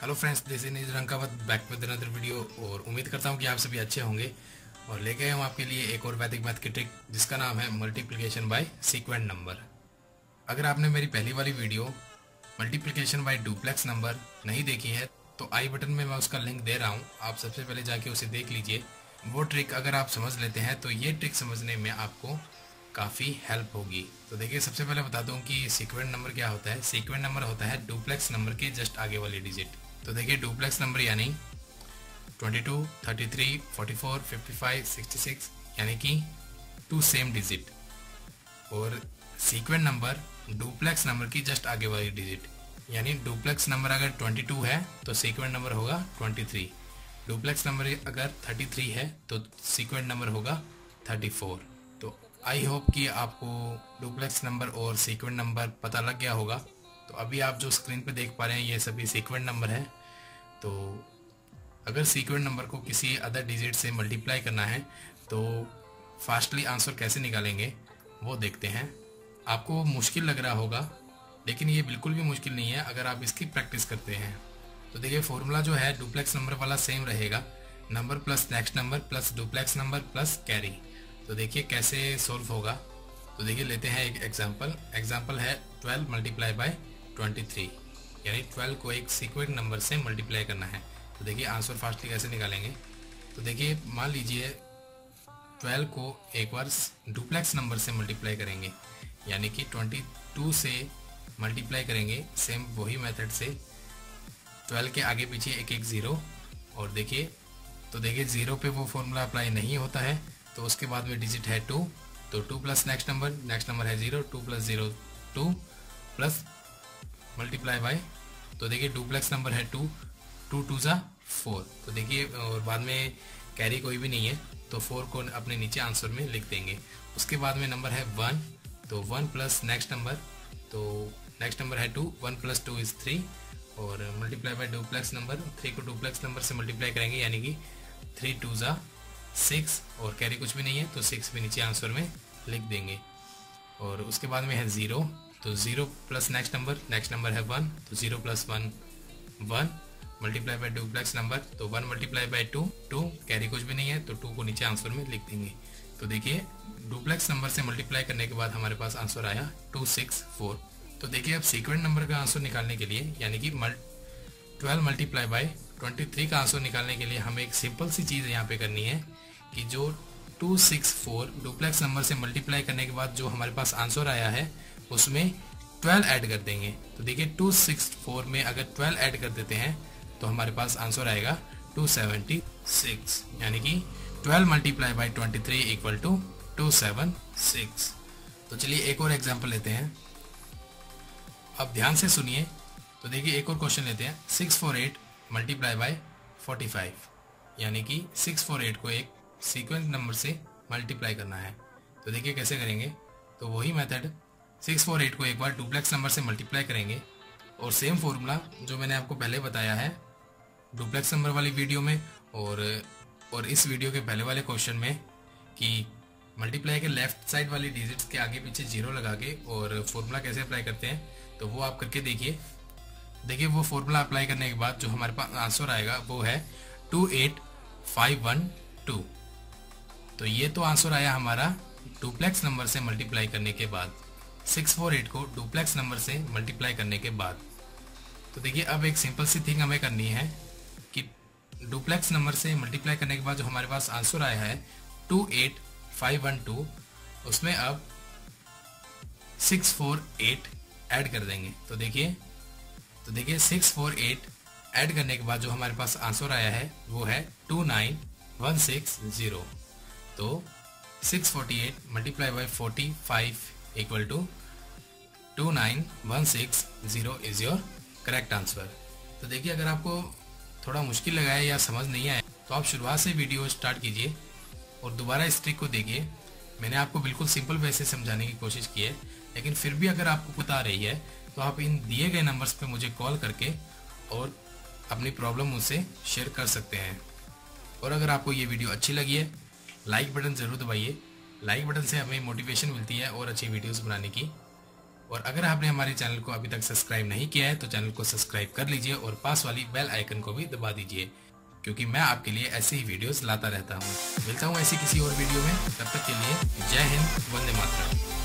Hello friends this is Rankawat back with another video और उम्मीद करता हूँ कि आप सभी अच्छे होंगे। और लेके आए हूँ आपके लिए एक और वैदिक मैथ की ट्रिक जिसका नाम है मल्टीप्लिकेशन बाय सीक्वेंट नंबर अगर आपने मेरी पहली वाली video multiplication by duplex number नहीं देखी है तो आई बटन में मैं उसका लिंक दे रहा हूँ। आप सबसे पहले जाके उसे देख लीजिए। वो ट्रिक अगर आप समझ लेते हैं तो ये ट्रिक समझने में आपको काफ़ी हेल्प होगी। तो देखिए, सबसे पहले बता दूँ कि सीक्वेंट नंबर क्या होता है। सीक्वेंट नंबर होता है डुप्लेक्स नंबर के जस्ट आगे वाली डिजिट तो देखिए डुप्लेक्स नंबर यानी 22, 33, 44, 55, 66 यानी कि टू सेम डिजिट और सीक्वेंट नंबर डुप्लेक्स नंबर की जस्ट आगे वाली डिजिट यानी डुप्लेक्स नंबर अगर 22 है तो सीक्वेंट नंबर होगा 23 डुप्लेक्स नंबर अगर 33 है तो सीक्वेंट नंबर होगा 34 तो आई होप कि आपको डुप्लेक्स नंबर और सीक्वेंट नंबर पता लग गया होगा. तो अभी आप जो स्क्रीन पे देख पा रहे हैं ये सभी सीक्वेंट नंबर है. तो अगर सीक्वेंट नंबर को किसी अदर डिजिट से मल्टीप्लाई करना है तो फास्टली आंसर कैसे निकालेंगे, वो देखते हैं। आपको मुश्किल लग रहा होगा, लेकिन ये बिल्कुल भी मुश्किल नहीं है, अगर आप इसकी प्रैक्टिस करते हैं। तो देखिए फॉर्मूला जो है डुप्लेक्स नंबर वाला सेम रहेगा। Number plus next number plus duplex number plus carry तो देखिए, कैसे सोल्व होगा। तो देखिए, लेते हैं एक एग्जांपल एग्जांपल है 12 मल्टीप्लाई बाय 23 यानी 12 को एक सीक्वेंट नंबर से मल्टीप्लाई करना है। तो देखिए आंसर फास्टली कैसे निकालेंगे? तो देखिए, मान लीजिए 12 को एक बार डुप्लेक्स नंबर से मल्टीप्लाई करेंगे। यानी कि 22 से मल्टीप्लाई करेंगे सेम वही मेथड से। 12 के आगे पीछे एक एक ज़ीरो और देखिए तो देखिए ज़ीरो पे वो फॉर्मूला अप्लाई नहीं होता है। तो उसके बाद में डिजिट है टू तो two plus next number next number है zero two plus zero two plus multiply by तो देखिए डुप्लेक्स नंबर है टू टू टू ज़ा फोर तो देखिए, और बाद में कैरी कोई भी नहीं है तो फोर को अपने नीचे आंसर में लिख देंगे। उसके बाद में नंबर है वन तो वन प्लस नेक्स्ट नंबर तो नेक्स्ट नंबर है two one plus two is three और multiply by duplex number three को डुप्लेक्स नंबर से मल्टीप्लाई करेंगे, यानी कि थ्री टू ज़ा सिक्स और कैरी कुछ भी नहीं है तो सिक्स भी नीचे आंसर में लिख देंगे। और उसके बाद में है ज़ीरो तो zero plus next number next number है वन तो zero plus one one multiply by duplex number तो one multiply by two two carry कुछ भी नहीं है तो टू को नीचे आंसर में लिख देंगे। तो देखिए डुप्लेक्स नंबर से मल्टीप्लाई करने के बाद हमारे पास आंसर आया टू सिक्स फोर तो देखिए, अब सीक्वेंट नंबर का आंसर निकालने के लिए, यानी कि twelve multiply by twenty three का आंसर निकालने के लिए हमें एक सिंपल सी चीज़ यहाँ पे करनी है कि जो two six four duplex number से मल्टीप्लाई करने के बाद जो हमारे पास आंसर आया है उसमें ट्वेल्व ऐड कर देंगे। तो देखिए टू सिक्स फोर में अगर ट्वेल्व ऐड कर देते हैं तो हमारे पास आंसर आएगा टू सेवेंटी सिक्स यानी कि twelve multiply by twenty three equal to two seven six तो चलिए एक और एग्ज़ाम्पल लेते हैं। अब ध्यान से सुनिए। तो देखिए, एक और क्वेश्चन लेते हैं। Six four eight multiply by forty five यानी कि सिक्स फोर एट को एक सीक्वेंस नंबर से मल्टीप्लाई करना है। तो देखिए कैसे करेंगे। तो वही मेथड सिक्स फोर एट को एक बार डुप्लेक्स नंबर से मल्टीप्लाई करेंगे। और सेम फॉर्मूला जो मैंने आपको पहले बताया है डुप्लेक्स नंबर वाली वीडियो में और और इस वीडियो के पहले वाले क्वेश्चन में कि मल्टीप्लाई के लेफ़्ट साइड वाली डिजिट्स के आगे पीछे ज़ीरो लगा के और फॉर्मूला कैसे अप्लाई करते हैं तो वो आप करके देखिए। देखिए, वो फॉर्मूला अप्लाई करने के बाद जो हमारे पास आंसर आएगा वो है two eight five one two तो ये तो आंसर आया हमारा डुप्लेक्स नंबर से मल्टीप्लाई करने के बाद। सिक्स फोर एट को डुप्लेक्स नंबर से मल्टीप्लाई करने के बाद। तो देखिए, अब एक सिंपल सी थिंग हमें करनी है कि डुप्लेक्स नंबर से मल्टीप्लाई करने के बाद जो हमारे पास आंसर आया है, two eight five one two, उसमें अब सिक्स फोर एट ऐड कर देंगे। तो देखिए तो देखिए, सिक्स फोर एट ऐड करने के बाद जो हमारे पास आंसर आया है, वो है two nine one six zero. तो six forty eight multiply by forty five one six zero is your correct answer तो देखिए, अगर आपको थोड़ा मुश्किल लगा है या समझ नहीं आया तो आप शुरुआत से वीडियो स्टार्ट कीजिए और दोबारा इस ट्रिक को देखिए। मैंने आपको बिल्कुल सिंपल वे से समझाने की कोशिश की है, लेकिन फिर भी अगर आपको बता रही है तो आप इन दिए गए नंबर्स पे मुझे कॉल करके और अपनी प्रॉब्लम मुझसे शेयर कर सकते हैं। और अगर आपको ये वीडियो अच्छी लगी है लाइक बटन ज़रूर दबाइए। लाइक बटन से हमें मोटिवेशन मिलती है और अच्छी वीडियोस बनाने की। और अगर आपने हमारे चैनल को अभी तक सब्सक्राइब नहीं किया है तो चैनल को सब्सक्राइब कर लीजिए और पास वाली बेल आइकन को भी दबा दीजिए, क्योंकि मैं आपके लिए ऐसे ही वीडियोस लाता रहता हूँ। मिलता हूँ ऐसी किसी और वीडियो में। तब तक के लिए जय हिंद, वंदे मातरम।